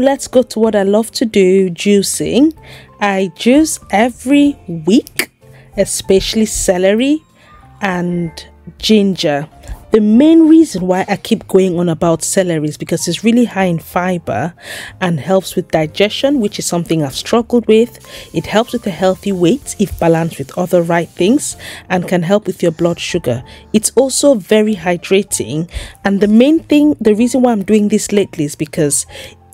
let's go to what I love to do juicing. I juice every week, especially celery and ginger. The main reason why I keep going on about celery is because it's really high in fiber and helps with digestion, which is something I've struggled with. It helps with a healthy weight if balanced with other right things and can help with your blood sugar. It's also very hydrating. And the main thing, the reason why I'm doing this lately is because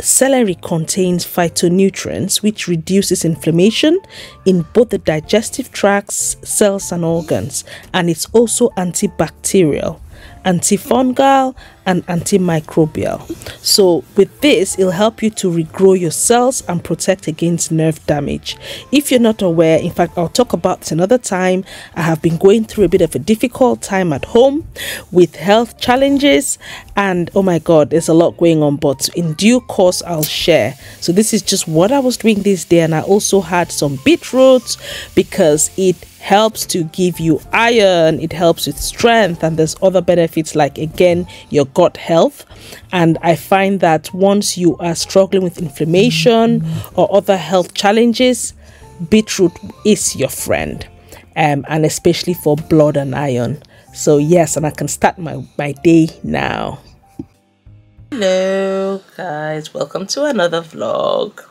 Celery contains phytonutrients which reduces inflammation in both the digestive tracts, cells and organs and it's also antibacterial antifungal and antimicrobial. So with this, it'll help you to regrow your cells and protect against nerve damage. If you're not aware, in fact, I'll talk about this another time. I have been going through a bit of a difficult time at home with health challenges and oh my god, there's a lot going on, but in due course I'll share. So this is just what I was doing this day and I also had some beetroots because it helps to give you iron, it helps with strength, and there's other benefits like again your gut health. And I find that once you are struggling with inflammation or other health challenges, beetroot is your friend, um, and especially for blood and iron. So, yes, and I can start my, my day now. Hello, guys, welcome to another vlog.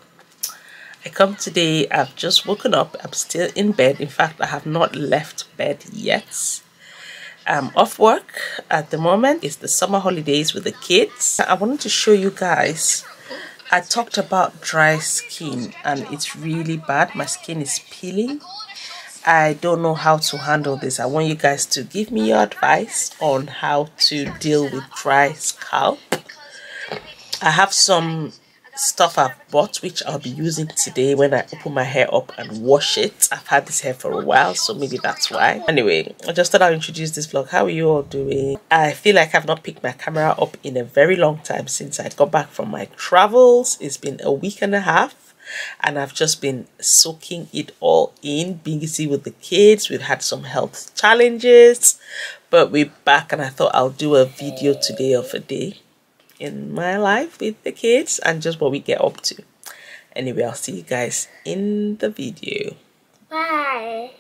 I come today, I've just woken up, I'm still in bed. In fact, I have not left bed yet. I'm off work at the moment. It's the summer holidays with the kids. I wanted to show you guys, I talked about dry skin and it's really bad. My skin is peeling. I don't know how to handle this. I want you guys to give me your advice on how to deal with dry scalp. I have some stuff I've bought which I'll be using today when I open my hair up and wash it. I've had this hair for a while so maybe that's why. Anyway, I just thought I'll introduce this vlog. How are you all doing? I feel like I've not picked my camera up in a very long time since I got back from my travels. It's been a week and a half and I've just been soaking it all in, being busy with the kids. We've had some health challenges, but we're back and I thought I'll do a video today of a day in my life with the kids and just what we get up to. Anyway, I'll see you guys in the video. Bye.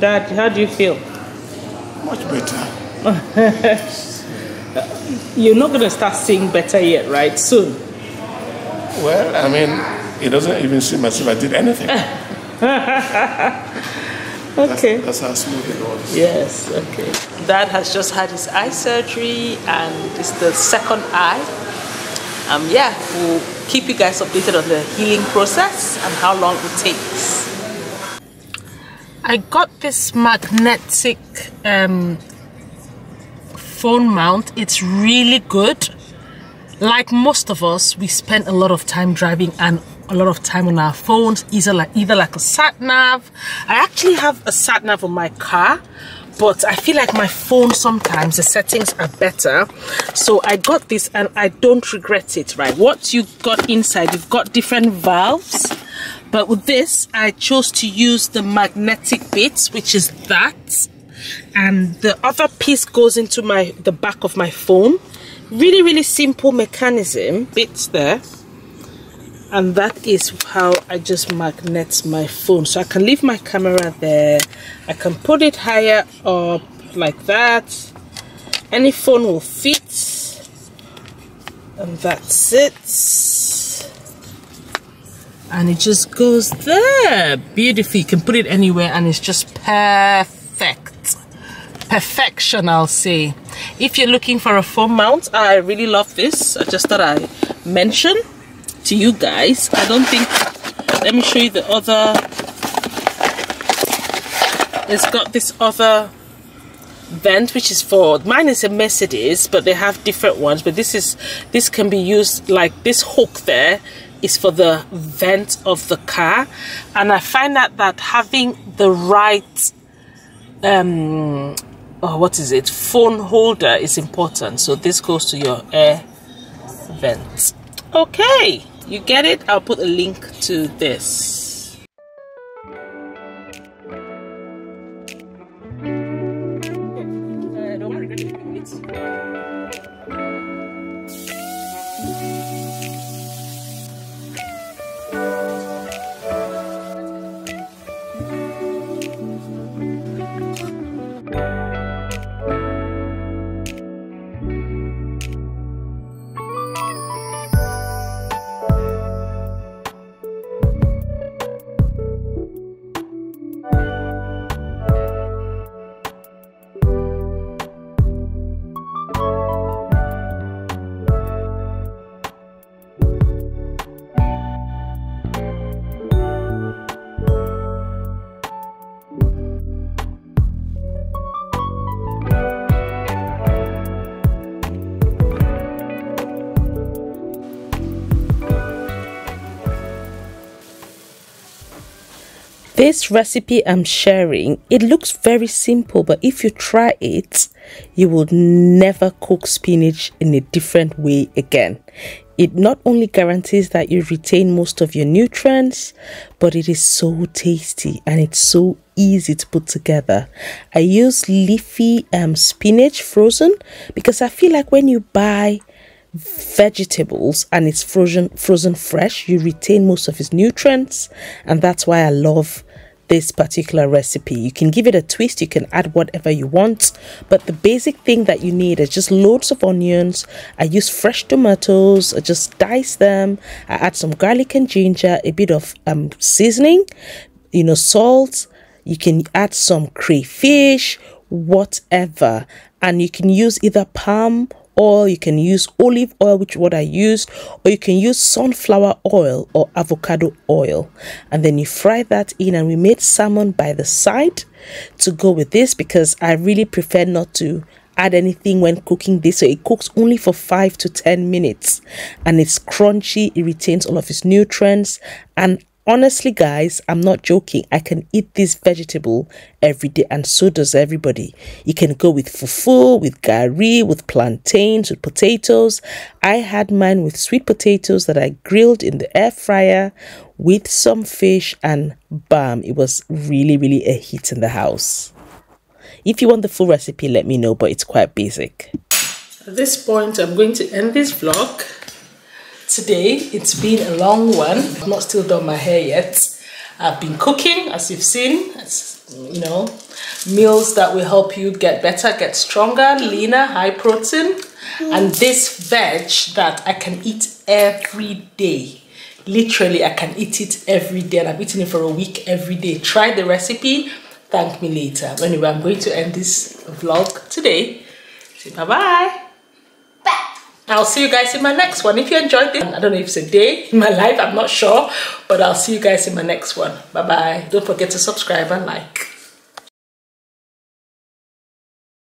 Dad, how do you feel? Much better. You're not going to start seeing better yet, right? Soon. Well, I mean, it doesn't even seem as if I did anything. okay. That's, that's how smooth it was. Yes, okay. Dad has just had his eye surgery and it's the second eye. Um, yeah, we'll keep you guys updated on the healing process and how long it takes. I got this magnetic um, phone mount. It's really good. Like most of us, we spend a lot of time driving and a lot of time on our phones, either like either like a sat nav. I actually have a sat nav on my car, but I feel like my phone sometimes the settings are better so I got this and I don't regret it right what you got inside you've got different valves but with this I chose to use the magnetic bits which is that. And the other piece goes into my the back of my phone. Really really simple mechanism bits there. And that is how I just magnet my phone. So I can leave my camera there. I can put it higher up like that. Any phone will fit. And that's it and it just goes there. Beautifully you can put it anywhere and it's just perfect. Perfection I'll say. If you're looking for a phone mount I really love this. Uh, I just thought I mention to you guys. I don't think let me show you the other. It's got this other vent which is for mine is a Mercedes but they have different ones but this is this can be used like this hook there is for the vent of the car and I find that that having the right um oh, what is it phone holder is important so this goes to your air vent okay you get it? I'll put a link to this. This recipe I'm sharing, it looks very simple, but if you try it, you will never cook spinach in a different way again. It not only guarantees that you retain most of your nutrients, but it is so tasty and it's so easy to put together. I use leafy um, spinach frozen because I feel like when you buy vegetables and it's frozen frozen fresh you retain most of its nutrients and that's why i love this particular recipe. You can give it a twist, you can add whatever you want, but the basic thing that you need is just loads of onions. I use fresh tomatoes, I just dice them. I add some garlic and ginger, a bit of um, seasoning, you know, salt. You can add some crayfish, whatever, and you can use either palm oil, you can use olive oil, which what I used, or you can use sunflower oil or avocado oil. And then you fry that in and we made salmon by the side to go with this because I really prefer not to add anything when cooking this so it cooks only for 5 to 10 minutes and it's crunchy it retains all of its nutrients and honestly guys i'm not joking. I can eat this vegetable every day and so does everybody. You can go with fufu with gari with plantains with potatoes. I had mine with sweet potatoes that i grilled in the air fryer with some fish and bam it was really really a hit in the house. If you want the full recipe let me know but it's quite basic. At this point i'm going to end this vlog Today, it's been a long one. I've not still done my hair yet. I've been cooking, as you've seen, it's, you know, meals that will help you get better, get stronger, leaner, high protein. And this veg that I can eat every day. Literally, I can eat it every day and I'm eating it for a week every day. Try the recipe, thank me later. Anyway, I'm going to end this vlog today. Say bye-bye. I'll see you guys in my next one. If you enjoyed this, I don't know if it's a day in my life, I'm not sure, but I'll see you guys in my next one. Bye bye. Don't forget to subscribe and like.